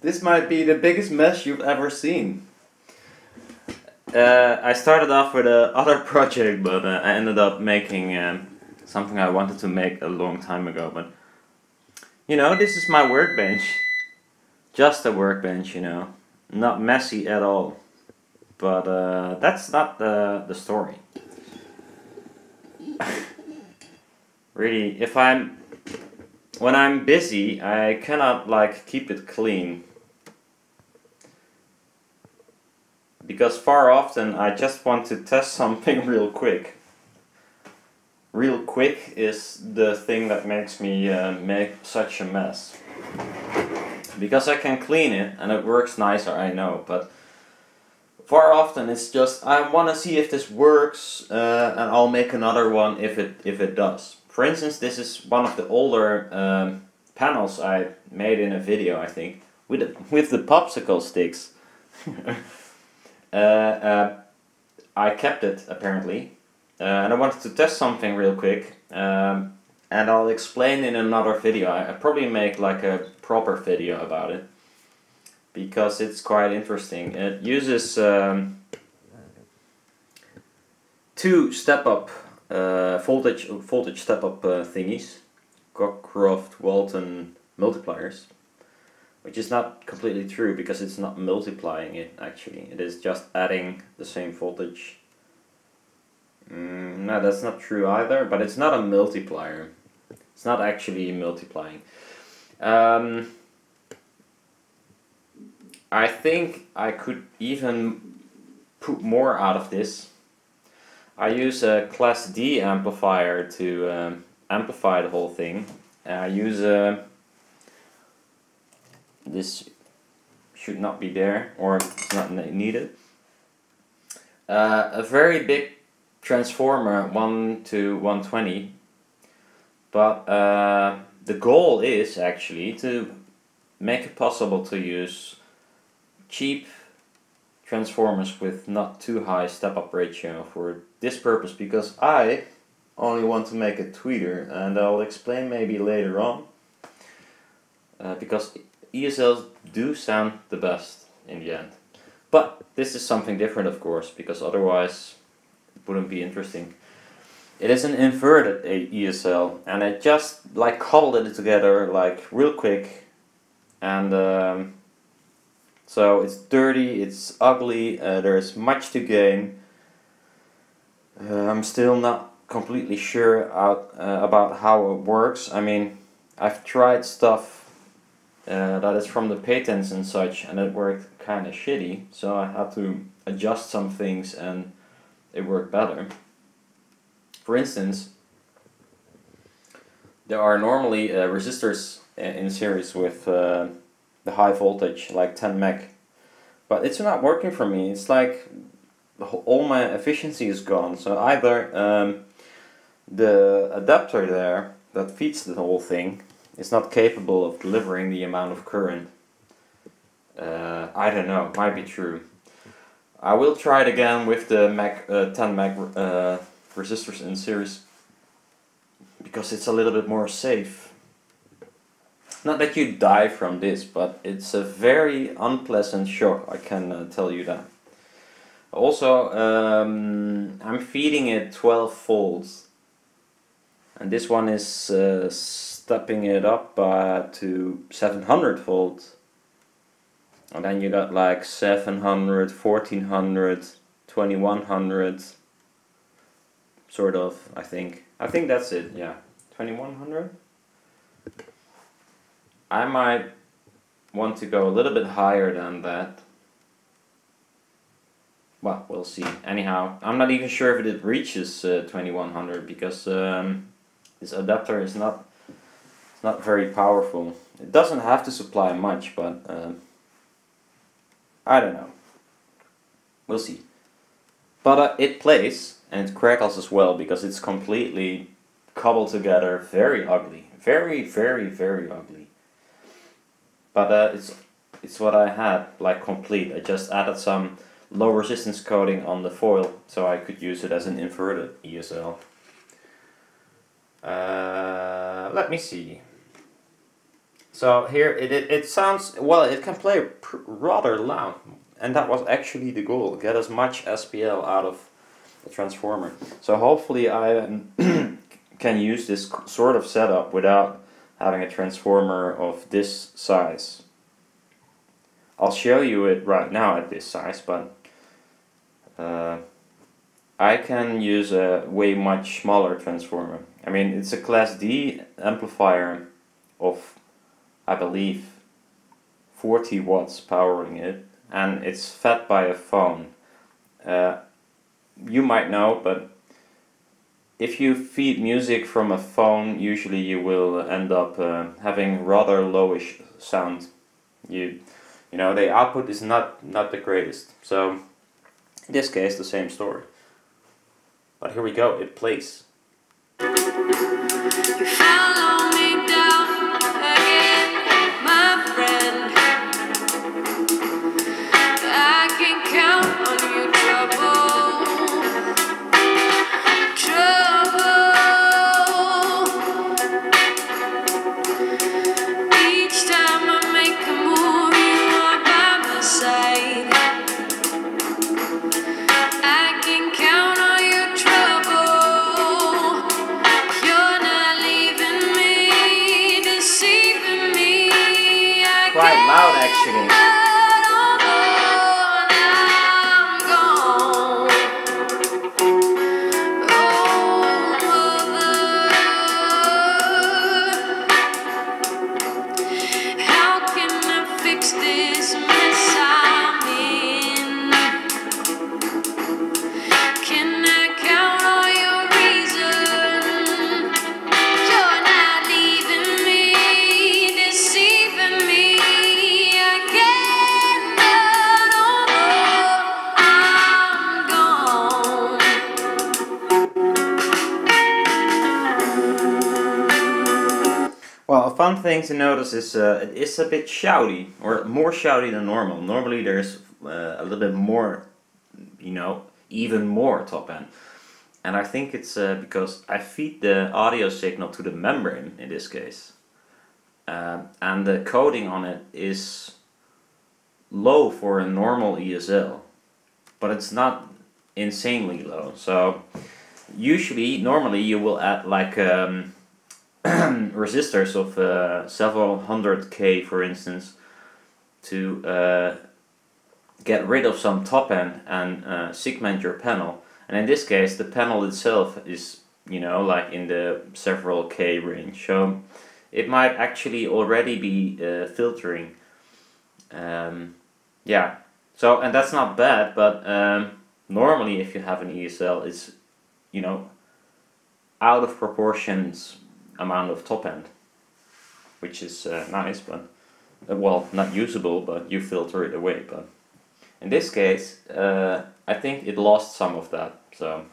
this might be the biggest mess you've ever seen. Uh, I started off with a other project, but uh, I ended up making um, something I wanted to make a long time ago. But you know, this is my workbench. Just a workbench, you know, not messy at all. But uh, that's not the the story. really, if I'm when I'm busy, I cannot like keep it clean. Because far often I just want to test something real quick. Real quick is the thing that makes me uh, make such a mess. Because I can clean it and it works nicer, I know, but far often it's just I want to see if this works uh, and I'll make another one if it if it does. For instance, this is one of the older um, panels I made in a video, I think, with the, with the popsicle sticks. uh, uh, I kept it apparently, uh, and I wanted to test something real quick, um, and I'll explain in another video. I, I probably make like a proper video about it because it's quite interesting. It uses um, two step-up uh, voltage voltage step up uh, thingies, Cockcroft Walton multipliers, which is not completely true because it's not multiplying it actually. It is just adding the same voltage. Mm, no, that's not true either, but it's not a multiplier. It's not actually multiplying. Um, I think I could even put more out of this I use a Class D amplifier to um, amplify the whole thing. I use a uh, this should not be there or it's not needed. Uh, a very big transformer 1 to 120 but uh, the goal is actually to make it possible to use cheap transformers with not too high step up ratio for this purpose because I only want to make a tweeter and I'll explain maybe later on uh, because ESLs do sound the best in the end. But this is something different of course because otherwise it wouldn't be interesting. It is an inverted ESL and I just like cobbled it together like real quick and um, so it's dirty, it's ugly, uh, there's much to gain. Uh, I'm still not completely sure out, uh, about how it works. I mean, I've tried stuff uh, that is from the patents and such and it worked kind of shitty. So I had to adjust some things and it worked better. For instance, there are normally uh, resistors in series with uh, the high voltage, like 10 meg. But it's not working for me. It's like whole, all my efficiency is gone. So either um, the adapter there that feeds the whole thing is not capable of delivering the amount of current. Uh, I don't know, might be true. I will try it again with the Mac, uh, 10 meg uh, resistors in series because it's a little bit more safe. Not that you die from this, but it's a very unpleasant shock, I can uh, tell you that. Also, um, I'm feeding it 12 volts. And this one is uh, stepping it up uh, to 700 volts. And then you got like 700, 1400, 2100. Sort of, I think. I think that's it, yeah. 2100? I might want to go a little bit higher than that. Well, we'll see. Anyhow, I'm not even sure if it reaches uh, 2100 because um, this adapter is not it's not very powerful. It doesn't have to supply much, but um, I don't know. We'll see. But uh, it plays and it crackles as well because it's completely cobbled together, very ugly, very, very, very ugly. But uh, it's it's what I had like complete. I just added some low resistance coating on the foil so I could use it as an inverted ESL. Uh, let me see. So here it, it, it sounds, well, it can play rather loud. And that was actually the goal, get as much SPL out of the transformer. So hopefully I can use this sort of setup without having a transformer of this size. I'll show you it right now at this size, but uh, I can use a way much smaller transformer. I mean, it's a class D amplifier of, I believe, 40 watts powering it, and it's fed by a phone. Uh, you might know, but if you feed music from a phone, usually you will end up uh, having rather lowish sound. You you know the output is not not the greatest so in this case the same story. But here we go it plays fun thing to notice is uh, it is a bit shouty, or more shouty than normal. Normally there's uh, a little bit more, you know, even more top end. And I think it's uh, because I feed the audio signal to the membrane in this case. Um, and the coating on it is low for a normal ESL, but it's not insanely low. So usually, normally you will add like um, resistors of uh, several hundred K for instance to uh, get rid of some top end and uh, segment your panel. And in this case the panel itself is you know like in the several K range. So it might actually already be uh, filtering. Um, yeah. So and that's not bad but um, normally if you have an ESL it's you know out of proportions amount of top end, which is uh, nice, but uh, well, not usable, but you filter it away. But in this case, uh, I think it lost some of that. So,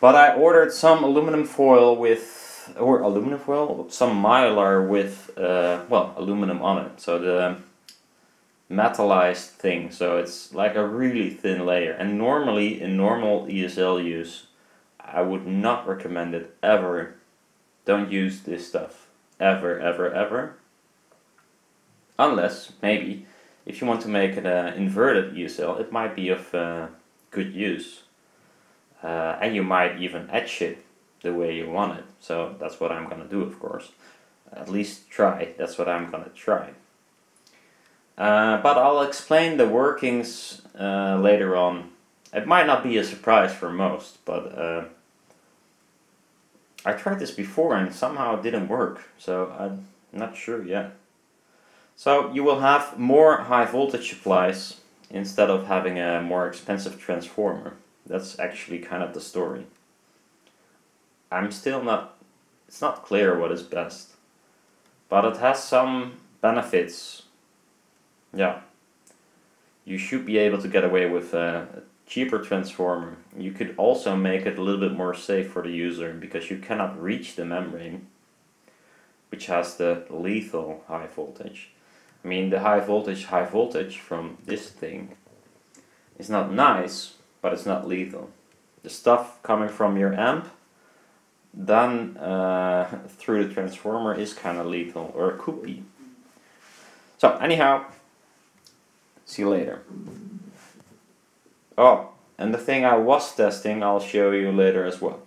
but I ordered some aluminum foil with, or aluminum foil, some mylar with, uh, well, aluminum on it. So the metallized thing. So it's like a really thin layer. And normally in normal ESL use, I would not recommend it ever don't use this stuff ever, ever, ever. Unless, maybe, if you want to make an uh, inverted ESL, it might be of uh, good use. Uh, and you might even etch it the way you want it. So that's what I'm gonna do, of course. At least try. That's what I'm gonna try. Uh, but I'll explain the workings uh, later on. It might not be a surprise for most, but uh, I tried this before and somehow it didn't work, so I'm not sure yet. So you will have more high voltage supplies instead of having a more expensive transformer. That's actually kind of the story. I'm still not, it's not clear what is best. But it has some benefits. Yeah. You should be able to get away with a cheaper transformer. You could also make it a little bit more safe for the user because you cannot reach the membrane which has the lethal high voltage. I mean the high voltage high voltage from this thing is not nice but it's not lethal. The stuff coming from your amp done uh, through the transformer is kind of lethal, or could be. So anyhow, see you later. Oh, and the thing I was testing I'll show you later as well.